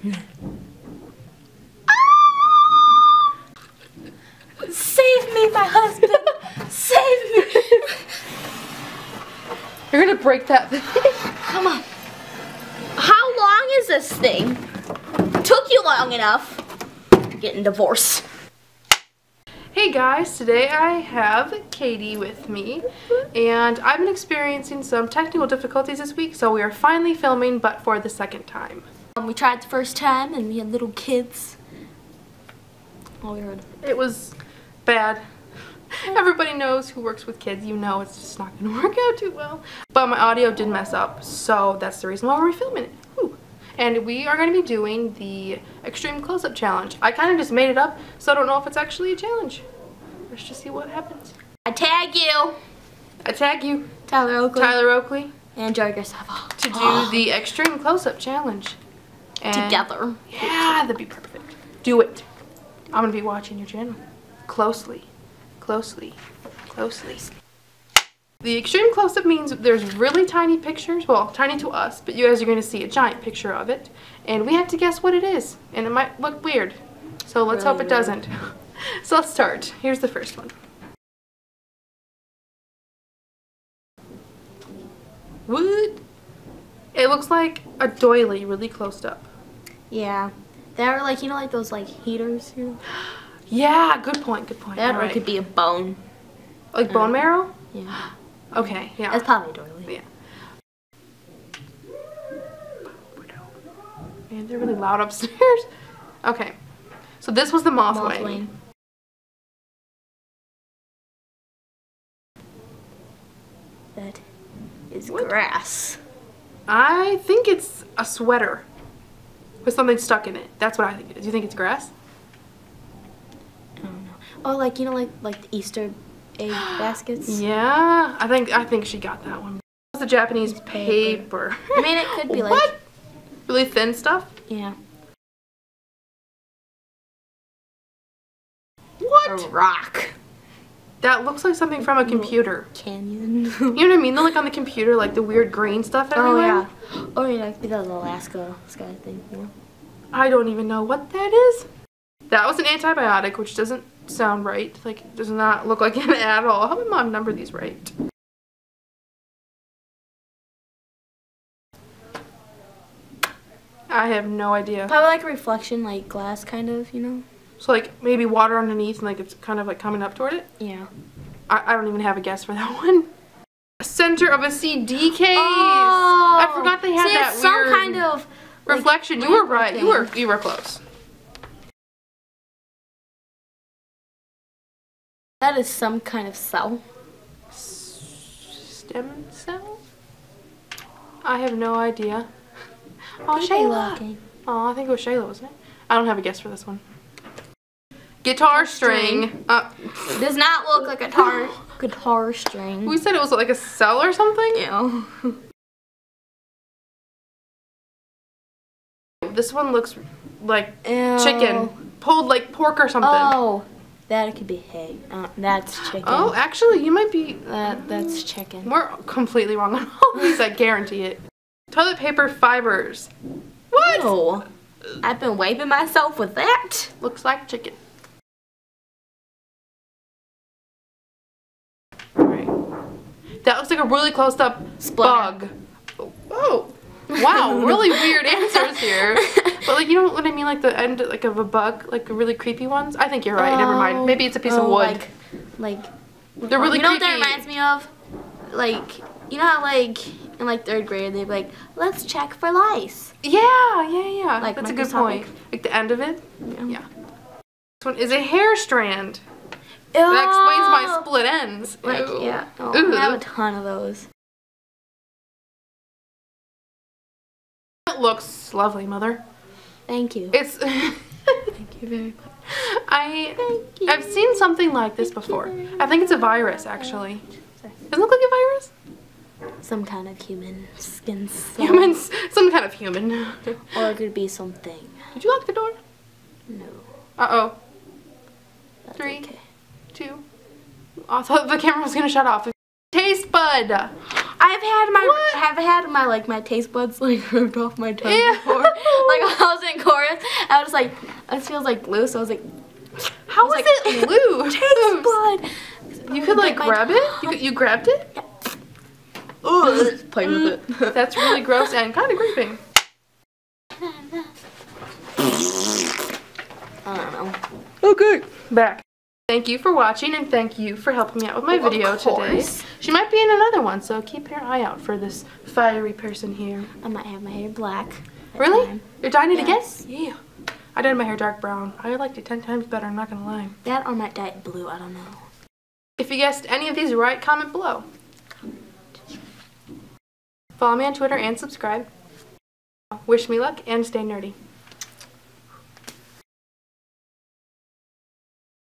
Save me, my husband! Save me! You're gonna break that thing. Come on. How long is this thing? Took you long enough. Getting divorced. Hey guys, today I have Katy with me and I've been experiencing some technical difficulties this week so we are finally filming but for the second time. Um, we tried the first time and we had little kids. All we heard. It was bad. Everybody knows who works with kids, you know it's just not going to work out too well. But my audio did mess up so that's the reason why we're filming it. Whew. And we are going to be doing the Extreme Close-Up Challenge. I kind of just made it up so I don't know if it's actually a challenge. Let's just see what happens. I tag you. I tag you, Tyler Oakley. Tyler Oakley. And Joey Gustavo. to do the extreme close-up challenge. And Together. Yeah, that'd be perfect. Do it. I'm gonna be watching your channel closely, closely, closely. The extreme close-up means there's really tiny pictures, well, tiny to us, but you guys are gonna see a giant picture of it, and we have to guess what it is, and it might look weird. So let's Really hope it doesn't. So let's start. Here's the first one. What? It looks like a doily really close up. Yeah. They're like, you know, like those like heaters, you know? Yeah, good point, good point. That or it could be a bone. like bone mm. marrow? Yeah. Okay, yeah. That's probably a doily. yeah. Man, they're really loud upstairs. Okay. So this was the moth, Moth wing. wing. That is What? grass. I think it's a sweater with something stuck in it. That's what I think it is. Do you think it's grass? I don't know. Oh, like you know, like like the Easter egg baskets. Yeah, I think I think she got that one. It's the Japanese It's paper. paper. I mean, it could be like what? Really thin stuff? yeah, What? a rock That looks like something from a computer. canyon. You know what I mean? Though, like on the computer, like the weird green stuff oh everywhere. Oh, yeah. Or yeah, it could be that Alaska sky thing. Know? I don't even know what that is. That was an antibiotic, which doesn't sound right. Like, does not look like it at all. How did mom number these right? I have no idea. Probably like a reflection, like glass, kind of. You know? So, like, maybe water underneath and, like, it's kind of, like, coming up toward it? Yeah. I, I don't even have a guess for that one. Center of a CD case! Oh, I forgot they had See, that it's some weird kind of like, reflection. you were right. You were, you were close. That is some kind of cell. stem cell? I have no idea. Oh, Shayla. Oh, I think it was Shayla, wasn't it? I don't have a guess for this one. Guitar string. Uh, Does not look like a tar guitar string. we said it was like a cell or something. Ew. This one looks like Ew. chicken. Pulled like pork or something. Oh, that could be hay. Uh, that's chicken. Oh, actually, you might be. that that's chicken. We're completely wrong on all these. I guarantee it. Toilet paper fibers. What? Oh, I've been wiping myself with that. Looks like chicken. That looks like a really close up Splatter. bug. Oh. Wow, really weird answers here. But like you know what I mean, like the end like of a bug, like really creepy ones? I think you're right, never mind. Oh, Maybe it's a piece of Oh, wood. Like, like They're really creepy. you know creepy. what that reminds me of? Like, you know how like in like third grade they'd be like, let's check for lice. Yeah, yeah, yeah. Like That's a good point. Like the end of it? Yeah. Yeah. This one is a hair strand. That oh! explains my split ends. Like, Ew. yeah. Oh, Ooh. I have a ton of those. It looks lovely, mother. Thank you. It's. Thank you very much. I. Thank you. I've seen something like this before. I think it's a virus, actually. Doesn't it look like a virus? Some kind of human skin cell. Humans. Some kind of human. Or it could be something. Did you lock the door? No. Uh oh. That's Three. Okay. Two. I thought the camera was gonna shut off. Taste bud. I've had my What? have had my like my taste buds like ripped off my tongue Ew. before. Like when I was in chorus, I was like, this feels like glue. So I was like, How was was like, it loose? taste bud. You could like grab it? You, you grabbed it? Ugh. Play with it. That's really gross and kind of creepy. I don't know. Okay. Back. Thank you for watching and thank you for helping me out with my of video today. She might be in another one, so keep your eye out for this fiery person here. I might have my hair black. Really? time. You're dyeing it Yes. again? Yeah. I dyed my hair dark brown. I liked it ten times better, I'm not gonna lie. That or might dye it blue. I don't know. If you guessed any of these right, comment below. Follow me on Twitter and subscribe. Wish me luck and stay nerdy.